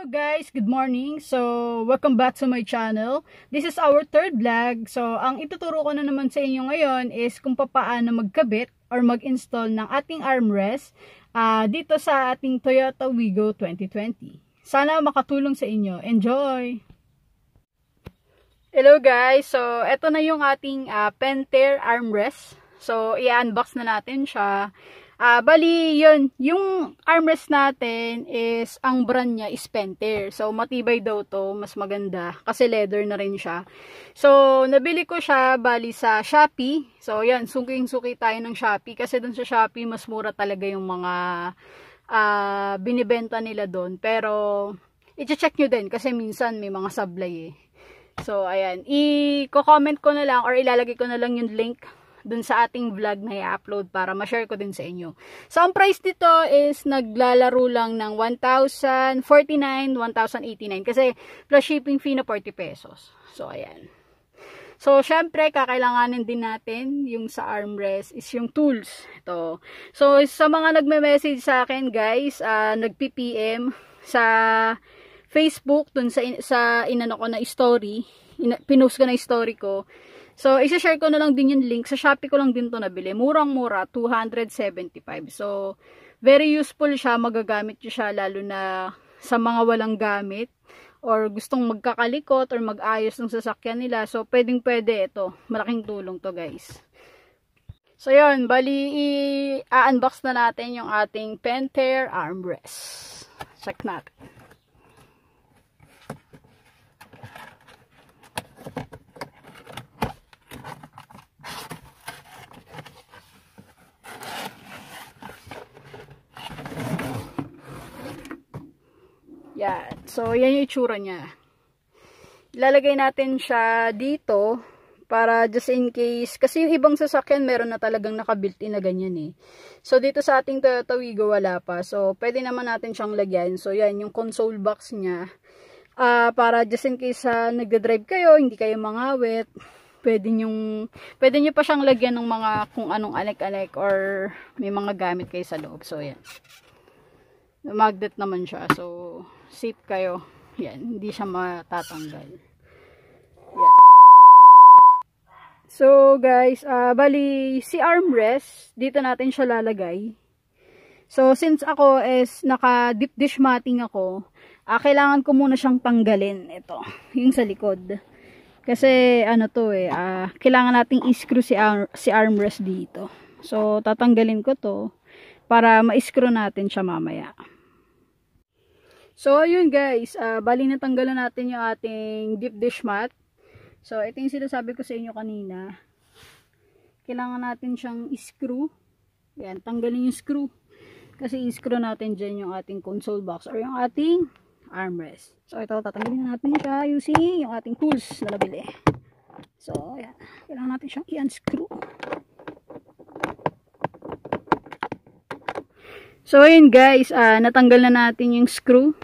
Hello guys, good morning. So, welcome back to my channel. This is our third vlog. So, ang ituturo ko na naman sa inyo ngayon is kung paano magkabit or mag-install ng ating armrest uh, dito sa ating Toyota Wigo 2020. Sana makatulong sa inyo. Enjoy! Hello guys, so eto na yung ating uh, Pentair armrest. So, i-unbox na natin siya. Uh, bali, yun, yung armrest natin is, ang brand niya is Pentair. So, matibay daw to, mas maganda, kasi leather na rin siya. So, nabili ko siya, bali sa Shopee. So, yan, suking-suki tayo ng Shopee, kasi dun sa Shopee, mas mura talaga yung mga uh, binibenta nila doon. Pero, i-check nyo din, kasi minsan may mga sablay eh. So, ayan, i-comment ko na lang, or ilalagay ko na lang yung link dun sa ating vlog na i-upload para ma-share ko din sa inyo. So, ang price dito is naglalaro lang ng 1,049, 1,089 kasi plus shipping fee na 40 pesos. So, ayan. So, syempre, kakailanganin din natin yung sa armrest is yung tools. Ito. So, sa mga nagme-message sa akin, guys, uh, nag-PPM sa Facebook, dun sa, sa inano ko na story, in, pinost ko na story ko, So, isa-share ko na lang din yung link. Sa Shopee ko lang din to nabili. Murang-mura, 275. So, very useful siya. Magagamit nyo siya lalo na sa mga walang gamit or gustong magkakalikot or mag-ayos ng sasakyan nila. So, pwedeng-pwede ito. Malaking tulong to guys. So, yun. Bali, i-unbox na natin yung ating Pentair armrest. Check natin. Yan. So, yan yung itsura niya. Ilalagay natin siya dito para just in case. Kasi yung ibang sasakyan meron na talagang naka-built-in na ganyan eh. So, dito sa ating Toyota wala pa. So, pwede naman natin siyang lagyan. So, yan yung console box niya. Uh, para just in case uh, nagda-drive kayo, hindi kayo mangawit. Pwede nyo, pwede nyo pa siyang lagyan ng mga kung anong alek-alek or may mga gamit kayo sa loob. So, yan. Magnet naman siya. So, safe kayo. Yan, hindi siya matatanggal. Yan. So, guys, uh, bali, si armrest, dito natin siya lalagay. So, since ako is naka-deep dish matting ako, uh, kailangan ko muna siyang tanggalin. Ito, yung sa likod. Kasi, ano to eh, uh, kailangan nating i-screw si, arm, si armrest dito. So, tatanggalin ko to para ma-screw natin siya mamaya. So, ayun guys, uh, bali natanggalan natin yung ating deep dish mat. So, ito yung sinasabi ko sa inyo kanina. Kailangan natin siyang screw. Yan, tanggalin yung screw. Kasi i-screw natin dyan yung ating console box or yung ating armrest. So, ito, tatanggalin natin siya using yung ating tools na nabili. So, yan. Kailangan natin siyang i-unscrew. So, ayun guys, uh, natanggal na natin yung screw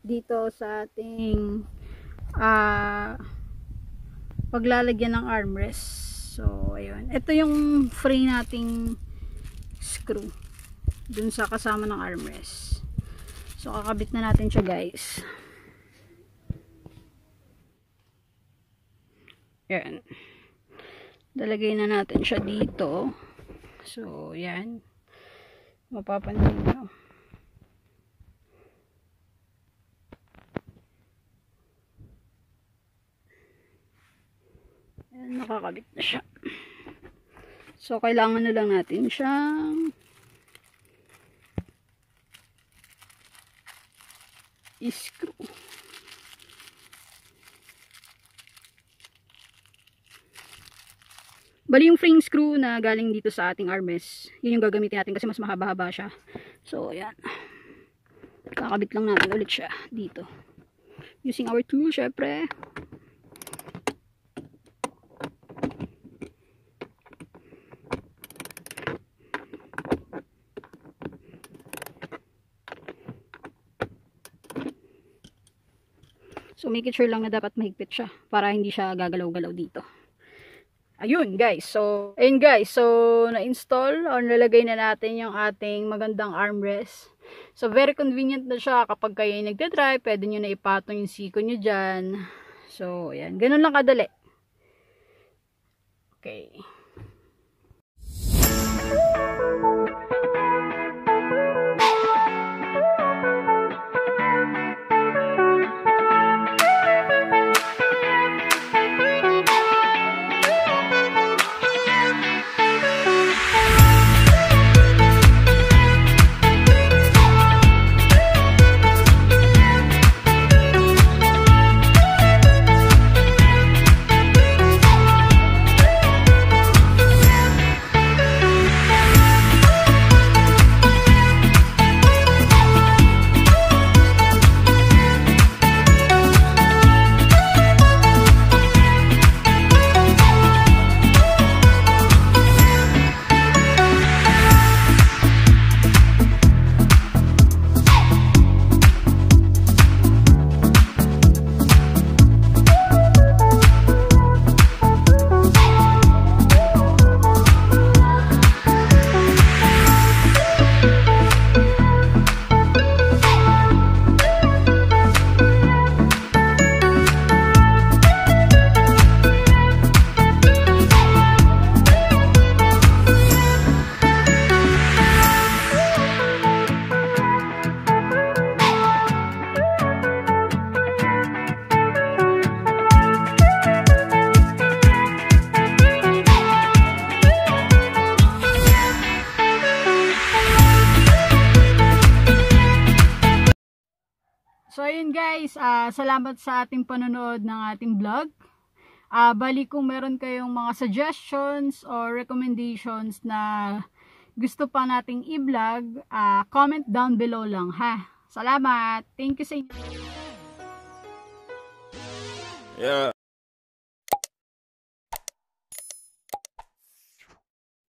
dito sa ating uh, paglalagyan ng armrest. So, ayun. Ito yung free nating screw dun sa kasama ng armrest. So, kakabit na natin siya guys. Yan. Dalagay na natin siya dito. So, yan mapapansin nyo. Ayan, nakakabit na siya. So kailangan na lang natin siyang screw Bali yung frame screw na galing dito sa ating armrest, yun yung gagamitin natin kasi mas mahaba-haba siya. So, ayan. Kakabit lang natin ulit siya dito. Using our tool, syempre. So, make sure lang na dapat mahigpit siya para hindi siya gagalaw-galaw dito. Ayun guys, so, ayun guys, so na-install or nalagay na natin yung ating magandang armrest. So, very convenient na siya kapag kayo ay nagdadrive. Pwede nyo na ipatong yung siko nyo dyan. So, ayan. Ganun lang kadali. Okay. Ayun guys, ah, salamat sa ating panonood ng ating vlog. Ah, bali kung meron kayong mga suggestions or recommendations na gusto pa nating i-vlog, ah, comment down below lang ha. Salamat! Thank you sa inyo. Yeah.